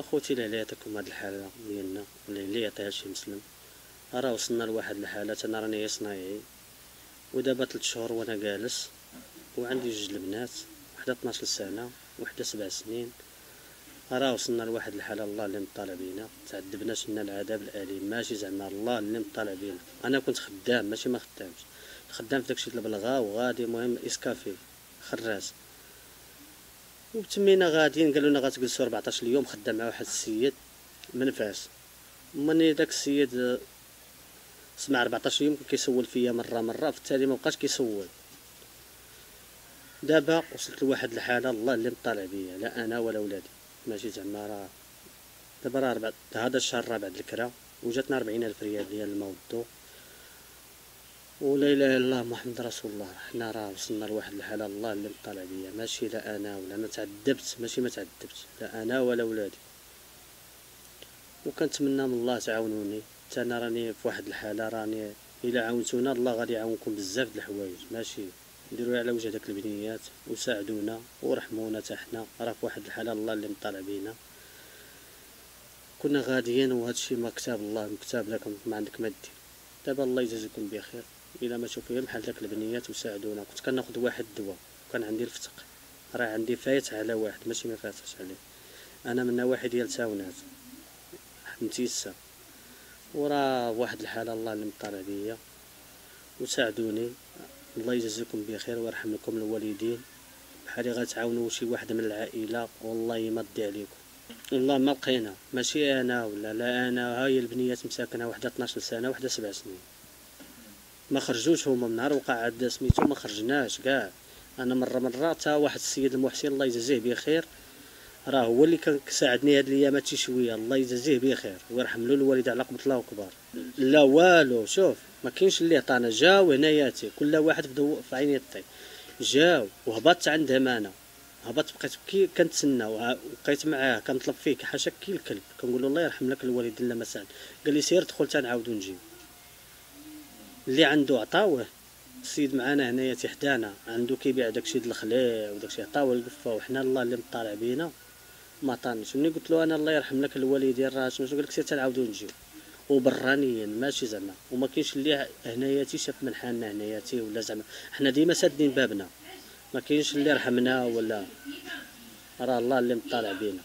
أخوتي لا يعطيكم هاد الحالة ديالنا ولا اللي يعطيها شي مسلم. راه وصلنا لواحد الحالة أنا راني صنايعي ودابا ثلاث شهور وأنا جالس وعندي جوج البنات وحدة 12 سنه وحدة سبع سنين. راه وصلنا لواحد الحالة الله اللي مطالع بينا. تعذبنا شنا العذاب الأليم. ماشي زعما الله اللي مطالع بينا. أنا كنت خدام ماشي ما خدامش. خدام في داكشي البلغا وغادي المهم إسكافي خراس. وتمينا غاديين قالوا لنا غتجلسوا 14 يوم خدام مع واحد السيد من فاس مني داك السيد سمع 14 يوم كيسول فيا مرة مرة في التالي ما بقاش كيسول. دابا وصلت لواحد الحالة الله اللي مطالع بيا لا أنا ولا ولادي. ماشي زعما راه دابا راه هذا الشهر الرابع د الكرا وجاتنا 40 ألف ريال ديال الماء والضو ولا إله إلا الله محمد رسول الله. حنا راه وصلنا لواحد الحالة الله اللي مطالع بيا. ماشي لا أنا ولا أنا تعذبت. ماشي ما تعذبت لا أنا ولا ولادي. وكنتمنى من الله تعاونوني. حتى أنا راني في واحد الحالة راني إلا عاونتونا الله غادي يعاونكم بزاف د الحوايج. ماشي. ديروا على وجه داك البنيات وساعدونا ورحمونا حتى حنا. راه في واحد الحالة الله اللي مطالع بينا. كنا غاديين وهذا الشيء ما كتاب الله مكتاب لكم ما عندك ما دير. دابا الله يجازيكم بخير. الا ما تشوفوا بحال داك البنيات وساعدونا. كنت كناخذ واحد الدواء كان عندي الفتق. راه عندي فايت على واحد ماشي ما فاتش عليه. أنا من نواحي ديال تاونات. متيسه وراه واحد الحاله الله اللي مطالع بيا وساعدوني. الله يجزيكم بخير ويرحم لكم الوالدين بحالي غتعاونوا شي واحد من العائلة والله يمضي عليكم. والله ما لقينا. ماشي أنا ولا لا أنا. هاي البنيات مساكنة وحدة 12 سنة وحدة 7 سنين. ما خرجوش هما من نهار وقع عاد سميتو ما خرجناش كاع. أنا مرة مرة تا واحد السيد المحسن الله يجازيه بخير. راه هو اللي كان ساعدني هاد الايامات شي شوية الله يجازيه بخير ويرحم له الوالد على قبة الله كبار لا والو شوف ما كاينش اللي عطانا جاو هناياتي كل واحد في, في عيني الطي جاو وهبطت عندهم أنا هبطت بقيت كي كنتسنى وبقيت معاه كنطلب فيه حاشا كي الكلب. كنقول له الله يرحم لك الوالدين لما ساعد قال لي سير دخل تنعاودو نجيو. اللي عنده عطاوه. السيد معانا هنايا تحدانا عنده كيبيع داكشي د الخليع وداكشي عطاوه القفة وحنا الله اللي مطالع بينا. ما عطانيش. ملي قلت له أنا الله يرحم لك الوالدين راه شنو قال لك تنعاودو نجيو. وبرانيا ماشي زعما. وما كاينش اللي هناياتي شاف من حالنا هناياتي ولا زعما. حنا ديما سادين بابنا. ما كاينش اللي رحمنا ولا. راه الله اللي مطالع بينا.